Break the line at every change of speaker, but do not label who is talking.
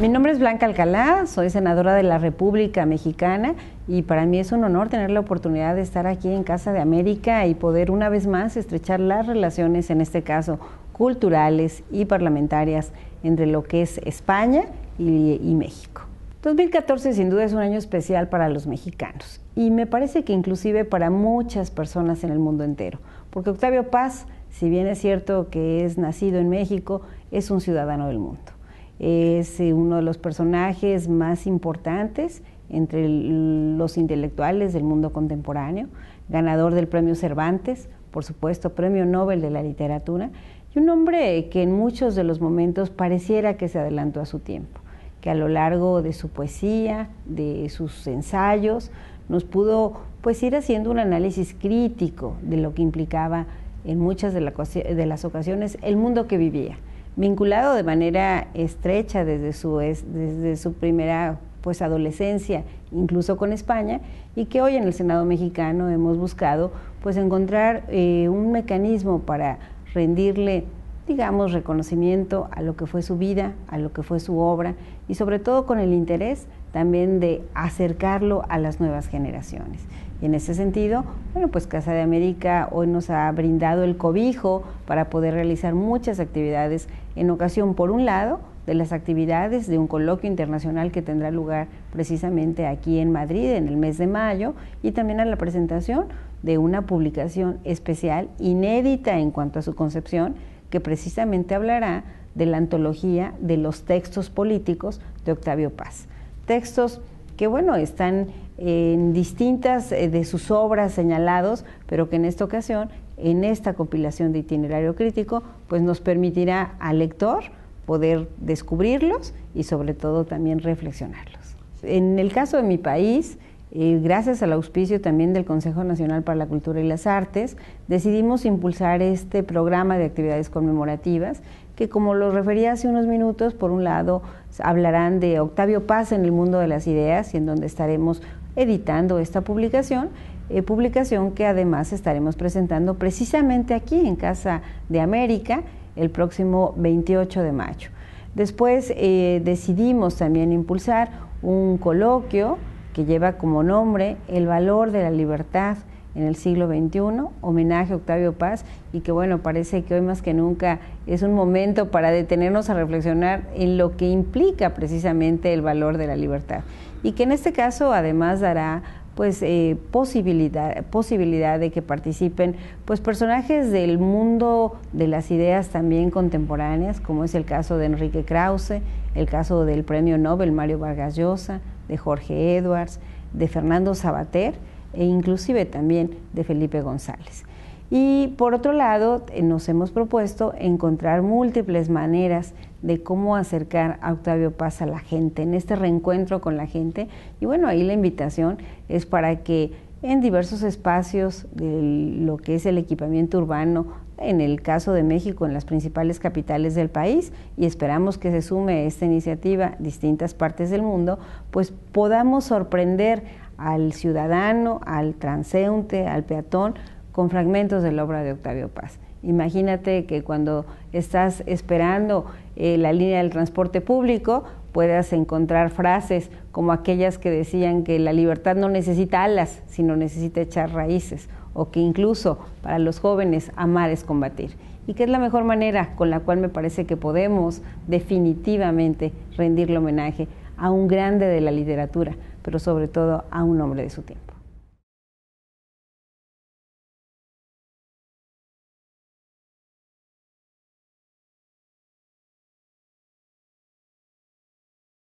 Mi nombre es Blanca Alcalá, soy senadora de la República Mexicana y para mí es un honor tener la oportunidad de estar aquí en Casa de América y poder una vez más estrechar las relaciones, en este caso culturales y parlamentarias, entre lo que es España y, México. 2014 sin duda es un año especial para los mexicanos y me parece que inclusive para muchas personas en el mundo entero, porque Octavio Paz, si bien es cierto que es nacido en México, es un ciudadano del mundo es eh, uno de los personajes más importantes entre los intelectuales del mundo contemporáneo, ganador del premio Cervantes, por supuesto, premio Nobel de la literatura, y un hombre que en muchos de los momentos pareciera que se adelantó a su tiempo, que a lo largo de su poesía, de sus ensayos, nos pudo pues ir haciendo un análisis crítico de lo que implicaba en muchas de, de las ocasiones el mundo que vivía vinculado de manera estrecha desde su, desde su primera pues adolescencia, incluso con España, y que hoy en el Senado mexicano hemos buscado pues encontrar eh, un mecanismo para rendirle digamos reconocimiento a lo que fue su vida, a lo que fue su obra y sobre todo con el interés también de acercarlo a las nuevas generaciones. Y en ese sentido, bueno, pues Casa de América hoy nos ha brindado el cobijo para poder realizar muchas actividades en ocasión, por un lado, de las actividades de un coloquio internacional que tendrá lugar precisamente aquí en Madrid en el mes de mayo y también a la presentación de una publicación especial inédita en cuanto a su concepción que precisamente hablará de la antología de los textos políticos de Octavio Paz. Textos que bueno, están en distintas eh, de sus obras señalados, pero que en esta ocasión, en esta compilación de itinerario crítico, pues nos permitirá al lector poder descubrirlos y sobre todo también reflexionarlos. En el caso de mi país, eh, gracias al auspicio también del Consejo Nacional para la Cultura y las Artes, decidimos impulsar este programa de actividades conmemorativas que como lo refería hace unos minutos, por un lado hablarán de Octavio Paz en el mundo de las ideas y en donde estaremos editando esta publicación, eh, publicación que además estaremos presentando precisamente aquí en Casa de América el próximo 28 de mayo. Después eh, decidimos también impulsar un coloquio que lleva como nombre El valor de la libertad en el siglo XXI, homenaje a Octavio Paz, y que bueno, parece que hoy más que nunca es un momento para detenernos a reflexionar en lo que implica precisamente el valor de la libertad. Y que en este caso además dará pues eh, posibilidad, posibilidad de que participen pues personajes del mundo de las ideas también contemporáneas, como es el caso de Enrique Krause, el caso del premio Nobel Mario Vargas Llosa, de Jorge Edwards, de Fernando Sabater, e inclusive también de Felipe González. Y por otro lado, eh, nos hemos propuesto encontrar múltiples maneras de cómo acercar a Octavio Paz a la gente, en este reencuentro con la gente. Y bueno, ahí la invitación es para que en diversos espacios de lo que es el equipamiento urbano, en el caso de México, en las principales capitales del país, y esperamos que se sume a esta iniciativa distintas partes del mundo, pues podamos sorprender al ciudadano, al transeúnte, al peatón, con fragmentos de la obra de Octavio Paz. Imagínate que cuando estás esperando eh, la línea del transporte público puedas encontrar frases como aquellas que decían que la libertad no necesita alas, sino necesita echar raíces, o que incluso para los jóvenes amar es combatir. Y que es la mejor manera con la cual me parece que podemos definitivamente rendirle homenaje a un grande de la literatura, pero sobre todo a un hombre de su tiempo.